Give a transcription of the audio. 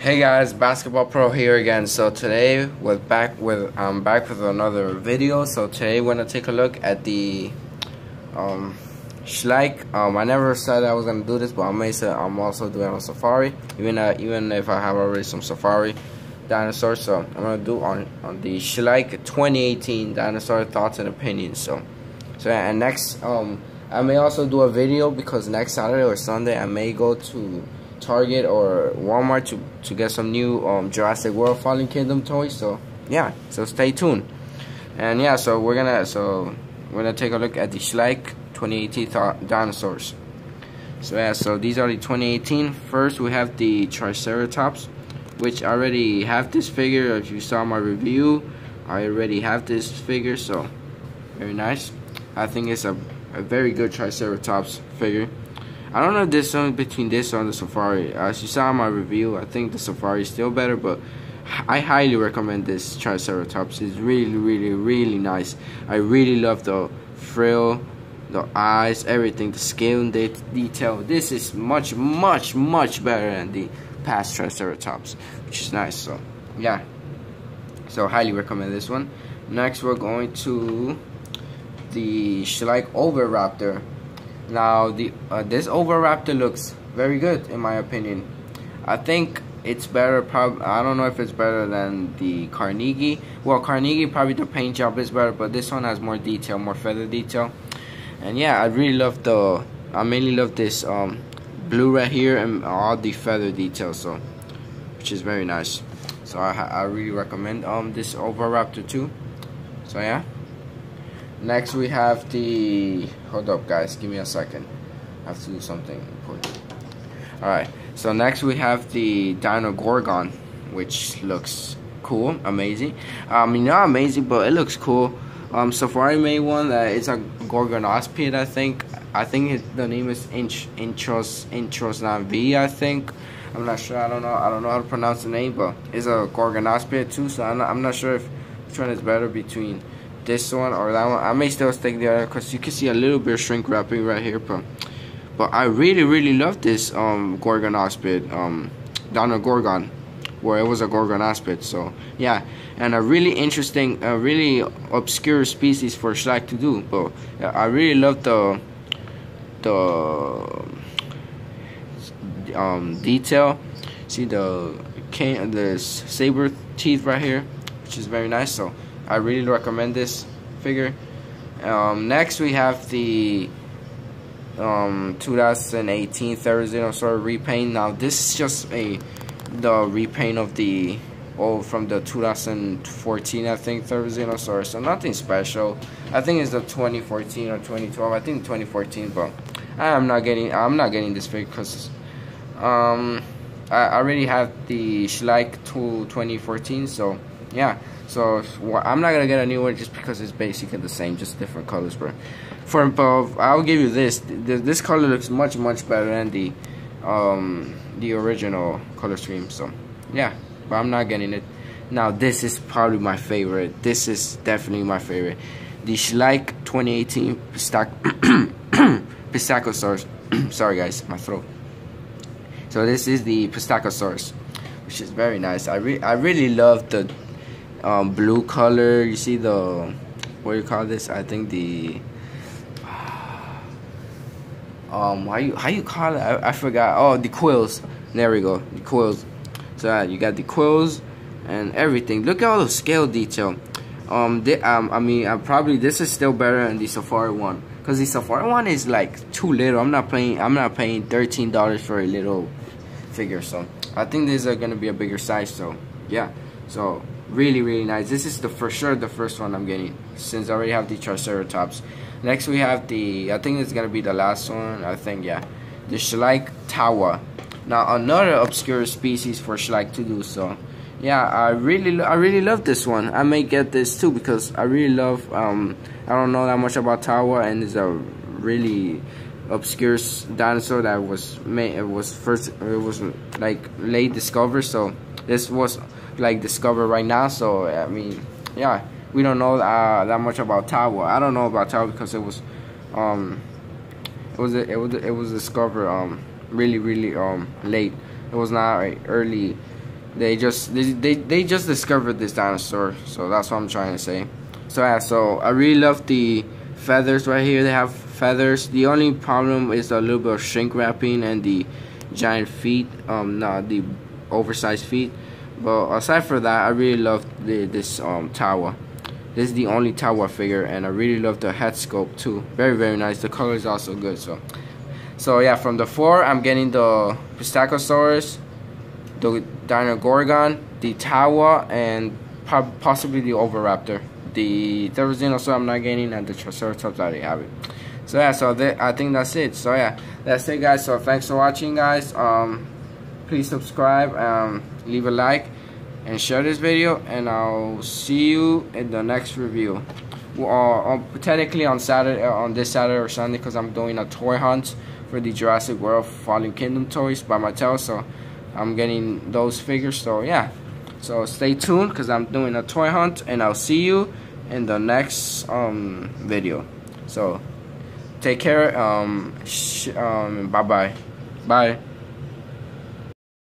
Hey guys, Basketball Pro here again. So today we're back with I'm back with another video. So today we're gonna take a look at the um Schleich. Um I never said I was gonna do this, but I may say I'm also doing on Safari. Even uh, even if I have already some Safari dinosaurs. So I'm gonna do on on the Schleich 2018 dinosaur thoughts and opinions. So so yeah, and next um I may also do a video because next Saturday or Sunday I may go to Target or Walmart to, to get some new um, Jurassic World Fallen Kingdom toys. So yeah, so stay tuned. And yeah, so we're gonna so we're gonna take a look at the Schleich 2018 dinosaurs. So yeah, so these are the 2018. First, we have the Triceratops, which I already have this figure. If you saw my review, I already have this figure. So very nice. I think it's a, a very good Triceratops figure. I don't know if this one between this or the Safari. As you saw in my review, I think the Safari is still better, but I highly recommend this Triceratops. It's really, really, really nice. I really love the frill, the eyes, everything, the scale and the detail. This is much, much, much better than the past Triceratops, which is nice. So, yeah. So, highly recommend this one. Next, we're going to the Schleich Oviraptor. Now, the uh, this Oviraptor looks very good in my opinion. I think it's better. Prob I don't know if it's better than the Carnegie. Well, Carnegie probably the paint job is better, but this one has more detail, more feather detail. And yeah, I really love the. I mainly love this um, blue right here and all the feather details, so which is very nice. So I I really recommend um this Oviraptor too. So yeah. Next we have the, hold up guys, give me a second. I have to do something important. Alright, so next we have the Dino Gorgon, which looks cool, amazing. I mean, not amazing, but it looks cool. Um, Safari made one that is a Gorgon Gorgonospid, I think. I think the name is Inch, Intros Intros Intros V, I think. I'm not sure. I don't know. I don't know how to pronounce the name, but it's a Gorgon Gorgonospid too. So I'm not, I'm not sure if which one is better between this one or that one. I may still stick the other because you can see a little bit of shrink wrapping right here, but but I really really love this um Gorgonospid um Dino Gorgon where it was a Gorgonospid. So yeah, and a really interesting, a really obscure species for Schleich to do. But I really love the the um, detail. See the cane, the saber teeth right here, which is very nice. So I really recommend this figure. Um, next we have the um, 2018 Therizinosaur repaint. Now this is just a the repaint of the oh from the 2014 I think Therizinosaur. So nothing special. I think it's the 2014 or 2012. I think 2014, but I'm not getting I'm not getting this figure because um I already have the Schleich 2 2014. So yeah. So I'm not gonna get a new one just because it's basically the same, just different colors, bro. For above, I'll give you this. This color looks much much better than the um the original color scheme. So yeah, but I'm not getting it. Now this is probably my favorite. This is definitely my favorite. The Schleich 2018 Pistac Pistachosaurus. Sorry guys, my throat. So this is the Pistachosaurus, which is very nice. I re I really love the um, blue color. You see the what do you call this? I think the um how you how you call it? I, I forgot. Oh, the quills. There we go. The quills. So uh, you got the quills and everything. Look at all the scale detail. Um, um, I mean, uh, probably this is still better than the Safari one, cause the Safari one is like too little. I'm not paying. I'm not paying thirteen dollars for a little figure. So I think these are gonna be a bigger size. So yeah. So really really nice. This is the for sure the first one I'm getting since I already have the Triceratops. Next we have the I think it's gonna be the last one I think yeah. The Schleich Tawa. Now another obscure species for Schleich to do so yeah I really I really love this one. I may get this too because I really love um I don't know that much about Tawa and it's a really obscure dinosaur that was made it was first it was like late discovered so this was like discovered right now. So I mean, yeah, we don't know uh, that much about Tawa. I don't know about Tawa because it was, um, it was it was it was discovered um really really um late. It was not like, early they just they, they, they just discovered this dinosaur so that's what I'm trying to say so yeah so I really love the feathers right here they have feathers the only problem is a little bit of shrink wrapping and the giant feet um not the oversized feet but aside from that I really love this um Tawa this is the only Tawa figure and I really love the head sculpt too very very nice the color is also good so so yeah from the four I'm getting the Pistachosaurus the Dinogorgon, the Tawa, and possibly the Oviraptor. The Therizinosaur I'm not getting, and the Triceratops I already have it. So yeah, so I think that's it. So yeah, that's it, guys. So thanks for watching, guys. Um, please subscribe, um, leave a like, and share this video. And I'll see you in the next review. Uh, technically on Saturday, uh, on this Saturday or Sunday, because I'm doing a toy hunt for the Jurassic World Fallen Kingdom toys by Mattel. So I'm getting those figures. So yeah, so stay tuned because I'm doing a toy hunt, and I'll see you in the next um, video. So take care. Um, um, bye bye. Bye.